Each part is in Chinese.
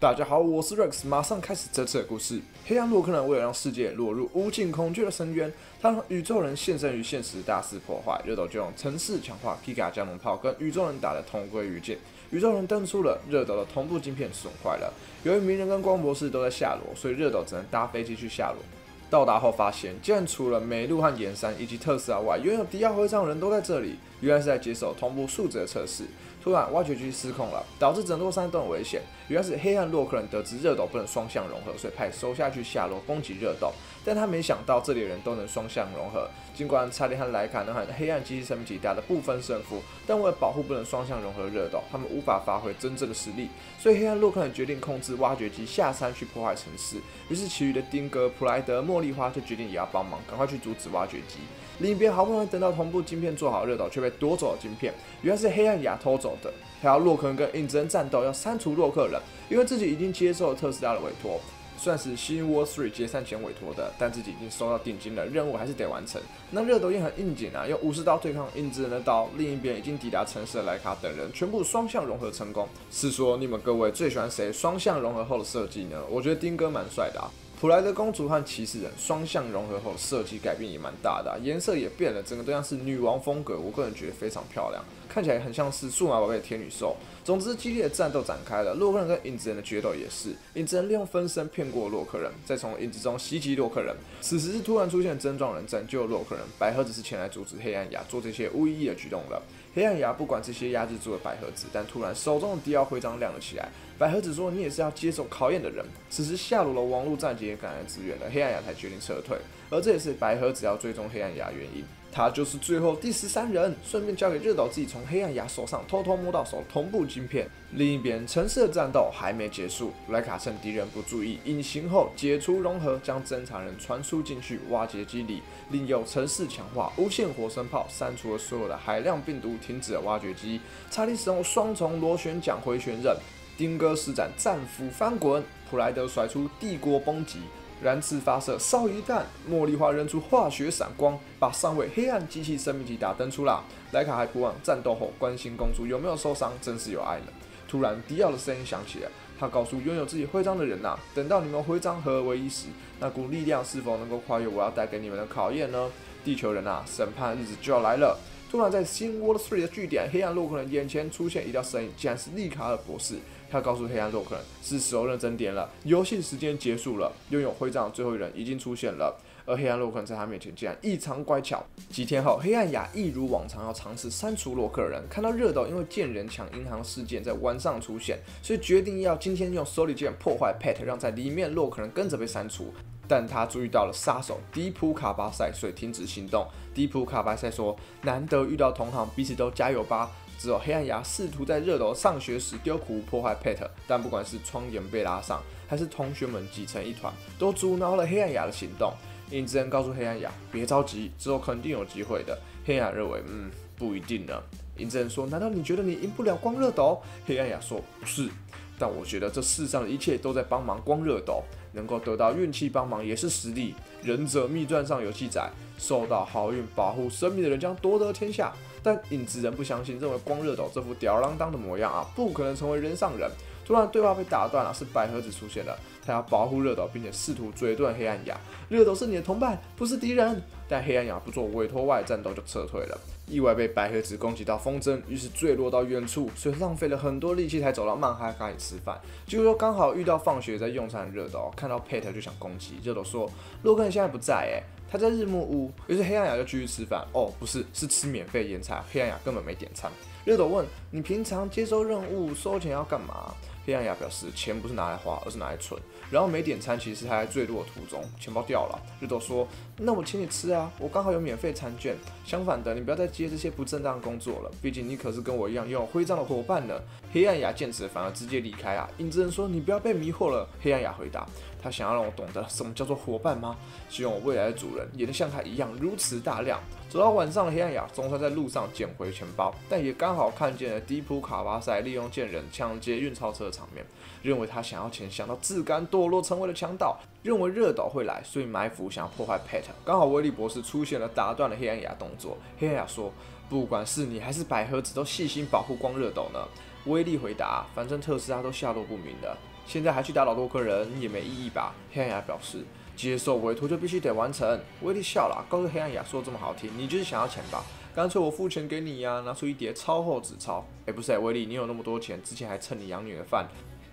大家好，我是 Rex，马上开始这次的故事。黑暗洛克人为了让世界落入无尽恐惧的深渊，他让宇宙人现身于现实，大肆破坏。热斗就用城市强化皮卡加农炮跟宇宙人打得同归于尽。宇宙人登出了，热斗的同步镜片损坏了。由于鸣人跟光博士都在下落，所以热斗只能搭飞机去下落。到达后发现，竟然除了梅露和岩山以及特斯拉外，拥有迪奥徽章的人都在这里。原来是在接受同步数值的测试。突然，挖掘机失控了，导致整座山都很危险。原来是黑暗洛克人得知热斗不能双向融合，所以派手下去下落攻击热斗。但他没想到这里的人都能双向融合。尽管查理和莱卡能和黑暗机器生命体打得不分胜负，但为了保护不能双向融合的热岛，他们无法发挥真正的实力。所以黑暗洛克人决定控制挖掘机下山去破坏城市。于是其余的丁哥、普莱德、茉莉花就决定也要帮忙，赶快去阻止挖掘机。另一边好不容易等到同步晶片做好，热岛却被夺走了晶片。原来是黑暗牙偷走的。还要洛克人跟印之恩战斗，要删除洛克人，因为自己已经接受了特斯拉的委托，算是新 War Three 解散前委托的，但自己已经收到定金了，任务还是得完成。那热斗也很应景啊，用武士刀对抗印之恩的刀。另一边已经抵达城市的莱卡等人，全部双向融合成功。是说你们各位最喜欢谁双向融合后的设计呢？我觉得丁哥蛮帅的啊。普莱德公主和骑士人双向融合后，设计改变也蛮大的，颜色也变了，整个都像是女王风格。我个人觉得非常漂亮，看起来很像是数码宝贝的天女兽。总之，激烈的战斗展开了，洛克人跟影子人的决斗也是。影子人利用分身骗过洛克人，再从影子中袭击洛克人。此时是突然出现真状人拯救洛克人，百合子是前来阻止黑暗牙做这些无意义的举动了。黑暗牙不管这些压制住了百合子，但突然手中的迪奥徽章亮了起来。百合子说：“你也是要接受考验的人。”此时下路的王路战机也赶来支援了，黑暗牙才决定撤退。而这也是百合子要追踪黑暗牙原因。他就是最后第十三人，顺便交给热岛自己从黑暗牙手上偷偷摸到手同步晶片。另一边，城市的战斗还没结束，莱卡趁敌人不注意，隐形后解除融合，将侦查人传输进去挖掘机里，另有城市强化无限火山炮删除了所有的海量病毒，停止了挖掘机。查理使用双重螺旋桨回旋刃，丁哥施展战斧翻滚，普莱德甩出帝国崩击。燃刺发射烧鱼弹，茉莉花扔出化学闪光，把三位黑暗机器生命体打登出啦。莱卡还不忘战斗后关心公主有没有受伤，真是有爱了。突然，迪奥的声音响起了，他告诉拥有自己徽章的人呐，等到你们徽章合而为一时，那股力量是否能够跨越我要带给你们的考验呢？地球人啊，审判日子就要来了。突然，在新 World Three 的据点，黑暗洛克人眼前出现一道身影，竟然是利卡尔博士。他告诉黑暗洛克人，是时候认真点了，游戏时间结束了，拥有徽章的最后一人已经出现了，而黑暗洛克人在他面前竟然异常乖巧。几天后，黑暗雅一如往常要尝试删除洛克人，看到热斗因为贱人抢银行事件在晚上出现，所以决定要今天用手里剑破坏 Pet，让在里面洛克人跟着被删除。但他注意到了杀手迪普卡巴塞，所以停止行动。迪普卡巴塞说：“难得遇到同行，彼此都加油吧。”只有黑暗牙试图在热斗上学时丢苦破坏 Pet，但不管是窗帘被拉上，还是同学们挤成一团，都阻挠了黑暗牙的行动。影子人告诉黑暗牙：“别着急，之后肯定有机会的。”黑暗牙认为：“嗯，不一定呢。”影子人说：“难道你觉得你赢不了光热斗？”黑暗牙说：“不是，但我觉得这世上的一切都在帮忙光热斗。”能够得到运气帮忙也是实力。忍者秘传上有记载，受到好运保护生命的人将夺得天下。但影子仍不相信，认为光热斗这副吊儿郎当的模样啊，不可能成为人上人。突然对话被打断了，是百合子出现了，他要保护热斗，并且试图追断黑暗牙。热斗是你的同伴，不是敌人。但黑暗牙不做委托外战斗就撤退了，意外被百合子攻击到风筝，于是坠落到远处，所以浪费了很多力气才走到曼哈卡里吃饭。就说刚好遇到放学在用餐的热斗，看到佩特就想攻击。热斗说：“洛克人现在不在，诶，他在日暮屋。”于是黑暗雅就继续吃饭。哦，不是，是吃免费烟菜。黑暗雅根本没点餐。热斗问：“你平常接收任务收钱要干嘛？”黑暗雅表示：“钱不是拿来花，而是拿来存。”然后没点餐，其实他在坠落途中，钱包掉了。日斗说：“那我请你吃啊，我刚好有免费餐券。相反的，你不要再接这些不正当工作了，毕竟你可是跟我一样拥有徽章的伙伴呢。”黑暗雅见此，反而直接离开啊。影子人说：“你不要被迷惑了。”黑暗雅回答：“他想要让我懂得什么叫做伙伴吗？希望我未来的主人也能像他一样如此大量。”走到晚上的黑暗雅总算在路上捡回钱包，但也刚好看见了迪普卡巴塞利用贱人抢劫运钞车的场面，认为他想要钱，想到自甘堕落成为了强盗，认为热岛会来，所以埋伏想要破坏 Pet。刚好威利博士出现了，打断了黑暗牙动作。黑暗牙说：“不管是你还是百合子，都细心保护光热斗呢。”威利回答：“反正特斯拉都下落不明的。”现在还去打扰洛克人也没意义吧？黑暗雅表示，接受委托就必须得完成。威利笑了，告诉黑暗雅说这么好听，你就是想要钱吧？干脆我付钱给你呀，拿出一叠超厚纸钞。哎，不是，威利，你有那么多钱，之前还蹭你养女的饭。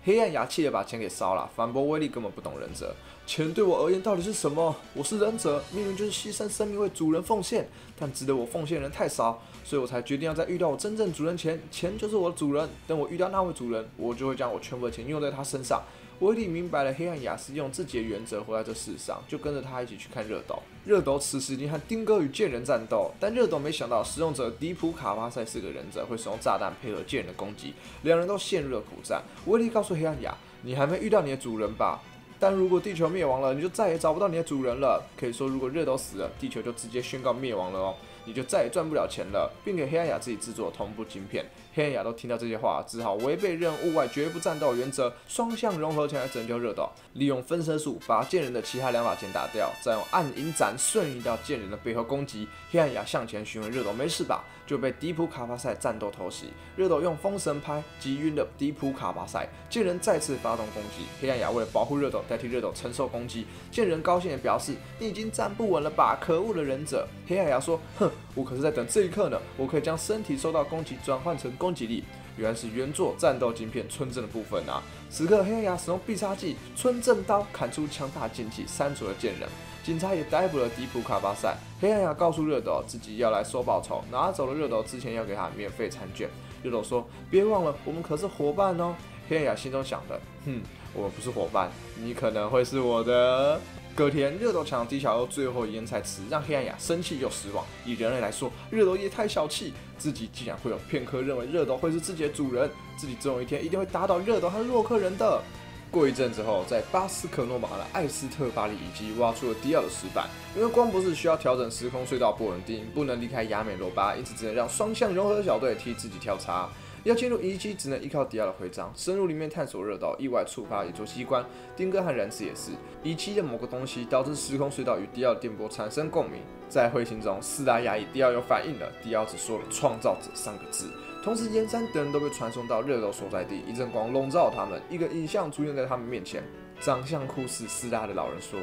黑暗牙气的把钱给烧了，反驳威力根本不懂忍者。钱对我而言到底是什么？我是忍者，命运就是牺牲生命为主人奉献，但值得我奉献的人太少，所以我才决定要在遇到我真正主人前，钱就是我的主人。等我遇到那位主人，我就会将我全部的钱用在他身上。威利明白了黑暗雅是用自己的原则活在这世上，就跟着他一起去看热斗。热斗此时已经和丁哥与剑人战斗，但热斗没想到使用者迪普卡巴塞是个忍者，会使用炸弹配合剑人的攻击，两人都陷入了苦战。威利告诉黑暗雅：“你还没遇到你的主人吧？”但如果地球灭亡了，你就再也找不到你的主人了。可以说，如果热斗死了，地球就直接宣告灭亡了哦，你就再也赚不了钱了，并给黑暗雅自己制作同步晶片。黑暗雅都听到这些话，只好违背任务外绝不战斗原则，双向融合前来拯救热斗，利用分身术把剑人的其他两把剑打掉，再用暗影斩瞬移到剑人的背后攻击。黑暗雅向前询问热斗没事吧？就被迪普卡巴塞战斗偷袭，热斗用风神拍击晕了迪普卡巴塞，剑人再次发动攻击。黑暗雅为了保护热斗，代替热斗承受攻击。剑人高兴地表示：“你已经站不稳了吧，可恶的忍者！”黑暗雅说：“哼，我可是在等这一刻呢，我可以将身体受到攻击转换成攻击力。”原来是原作战斗晶片村正的部分啊！此刻黑暗牙使用必杀技村正刀砍出强大剑气，删除了剑人。警察也逮捕了迪普卡巴塞。黑暗牙告诉热斗自己要来收报酬，拿走了热斗之前要给他免费餐券。热斗说：“别忘了，我们可是伙伴哦。”黑暗牙心中想的：“哼，我们不是伙伴，你可能会是我的。”隔天，热斗抢低小优最后一烟菜吃，让黑暗雅生气又失望。以人类来说，热斗也太小气，自己竟然会有片刻认为热斗会是自己的主人，自己总有一天一定会打倒热斗和洛克人的。过一阵之后，在巴斯克诺马的艾斯特巴里以及挖出了迪奥的石板，因为光博士需要调整时空隧道不稳定，不能离开雅美罗巴，因此只能让双向融合小队替自己跳槽。要进入遗迹，只能依靠迪奥的徽章。深入里面探索热岛，意外触发一座机关。丁哥和燃子也是。遗迹的某个东西导致时空隧道与迪奥电波产生共鸣。在彗星中，四大压抑，迪奥有反应了。迪奥只说了“创造者”三个字。同时，岩山等人都被传送到热岛所在地，一阵光笼罩他们。一个影像出现在他们面前，长相酷似四大的老人说。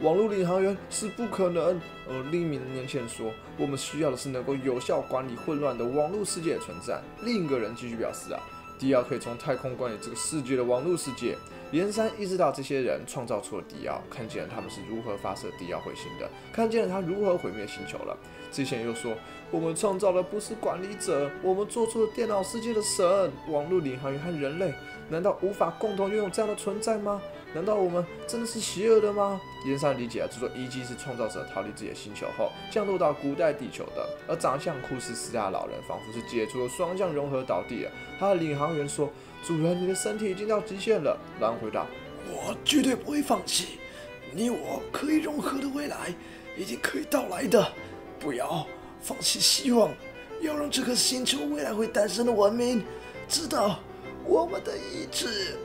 网络领航员是不可能。呃，另一名年轻人说：“我们需要的是能够有效管理混乱的网络世界的存在。”另一个人继续表示：“啊，迪奥可以从太空管理这个世界的网络世界。”连山意识到这些人创造出了迪奥，看见了他们是如何发射迪奥彗星的，看见了他如何毁灭星球了。之前又说：“我们创造的不是管理者，我们做出了电脑世界的神。网络领航员和人类难道无法共同拥有这样的存在吗？”难道我们真的是邪恶的吗？岩山理解了，这座遗迹是创造者逃离自己的星球后降落到古代地球的。而长相酷似斯大老人，仿佛是解除了双向融合倒地了。他的领航员说：“主人，你的身体已经到极限了。”狼回答：“我绝对不会放弃。你我可以融合的未来，已经可以到来的。不要放弃希望，要让这颗星球未来会诞生的文明知道我们的意志。”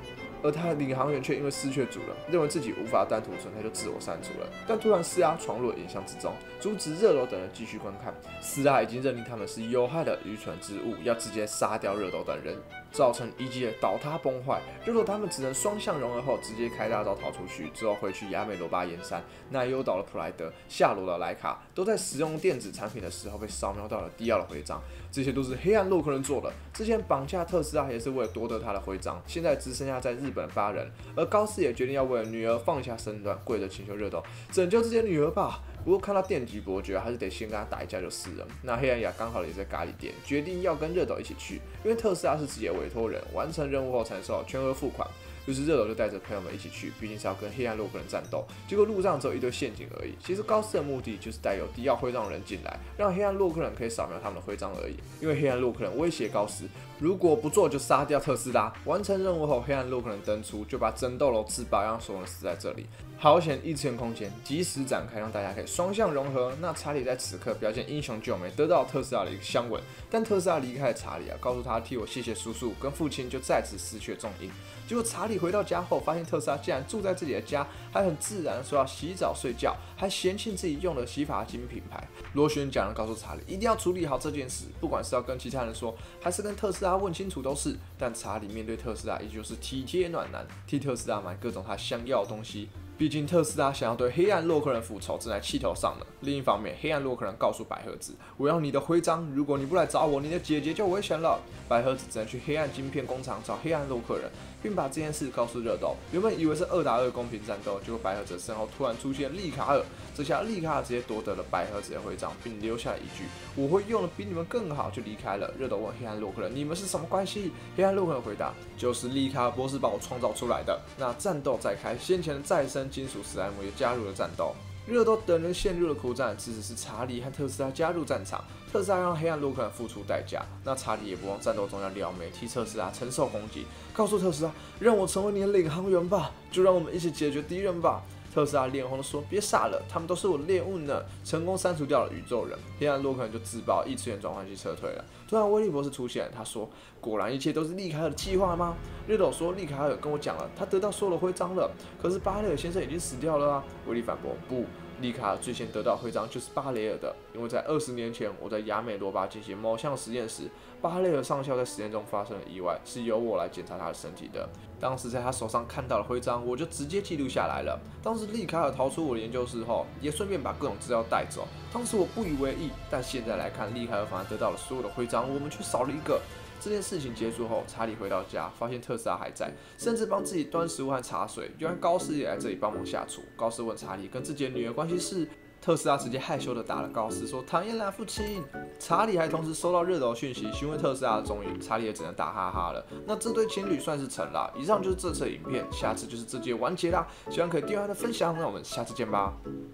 而他的领航员却因为失去主人，认为自己无法单独存他，就自我删除了。但突然，施压闯入了影像之中，阻止热斗等人继续观看。施压已经认定他们是有害的愚蠢之物，要直接杀掉热斗等人。造成遗迹的倒塌崩坏，如果他们只能双向融合后直接开大招逃出去，之后回去亚美罗巴岩山，奶油岛的普莱德、夏罗的莱卡都在使用电子产品的时候被扫描到了迪奥的徽章，这些都是黑暗洛克人做的。之前绑架特斯拉也是为了夺得他的徽章，现在只剩下在日本发人，而高斯也决定要为了女儿放下身段，跪着请求热斗拯救自己的女儿吧。不过看到电极伯爵，还是得先跟他打一架就是了。那黑暗雅刚好也在咖喱店，决定要跟热斗一起去，因为特斯拉是自己的委托人，完成任务后才收全额付款。于是热斗就带着朋友们一起去，毕竟是要跟黑暗洛克人战斗。结果路上只有一堆陷阱而已。其实高斯的目的就是带有迪奥徽章的人进来，让黑暗洛克人可以扫描他们的徽章而已。因为黑暗洛克人威胁高斯，如果不做就杀掉特斯拉。完成任务后，黑暗洛克人登出，就把争斗楼自爆，让所有人死在这里。好险！异次元空间及时展开，让大家可以双向融合。那查理在此刻表现英雄救美，得到特斯拉的一个香吻。但特斯拉离开了查理啊，告诉他替我谢谢叔叔跟父亲，就再次失去了重音。结果查理回到家后，发现特斯拉竟然住在自己的家，还很自然说要洗澡睡觉，还嫌弃自己用的洗发精品牌。螺旋桨人告诉查理，一定要处理好这件事，不管是要跟其他人说，还是跟特斯拉问清楚都是。但查理面对特斯拉，依旧是体贴暖男，替特斯拉买各种他想要的东西。毕竟特斯拉想要对黑暗洛克人复仇，正在气头上呢。另一方面，黑暗洛克人告诉白盒子：“我要你的徽章，如果你不来找我，你的姐姐就危险了。”白盒子只能去黑暗晶片工厂找黑暗洛克人。并把这件事告诉热斗。原本以为是二打二公平战斗，结果白盒子身后突然出现利卡尔，这下利卡尔直接夺得了白盒子的徽章，并留下一句：“我会用的比你们更好。”就离开了。热斗问黑暗洛克人：“你们是什么关系？”黑暗洛克回答：“就是利卡尔博士把我创造出来的。”那战斗再开，先前的再生金属史莱姆也加入了战斗。热斗等人陷入了苦战，此时是查理和特斯拉加入战场。特斯拉让黑暗洛克人付出代价，那查理也不忘战斗中要撩妹，替特斯拉承受攻击，告诉特斯拉：“让我成为你的领航员吧，就让我们一起解决敌人吧。”特斯拉脸红的说：“别傻了，他们都是我的猎物呢。”成功删除掉了宇宙人，黑暗洛克人就自爆异次元转换器撤退了。突然威利博士出现，他说：“果然一切都是利卡尔的计划吗？”瑞斗说：“利卡尔跟我讲了，他得到所有的徽章了。可是巴雷尔先生已经死掉了啊！”威利反驳：“不。”利卡尔最先得到徽章就是巴雷尔的，因为在二十年前，我在亚美罗巴进行某项实验时，巴雷尔上校在实验中发生了意外，是由我来检查他的身体的。当时在他手上看到了徽章，我就直接记录下来了。当时利卡尔逃出我的研究室后，也顺便把各种资料带走。当时我不以为意，但现在来看，利卡尔反而得到了所有的徽章，我们却少了一个。这件事情结束后，查理回到家，发现特斯拉还在，甚至帮自己端食物和茶水。原来高斯也来这里帮忙下厨。高斯问查理跟自己的女儿关系是，特斯拉直接害羞的打了高斯，说讨厌啦，父亲。查理还同时收到热斗讯息，询问特斯拉的踪影，查理也只能打哈哈了。那这对情侣算是成了。以上就是这次影片，下次就是这节完结啦。希望可以订阅和分享，那我们下次见吧。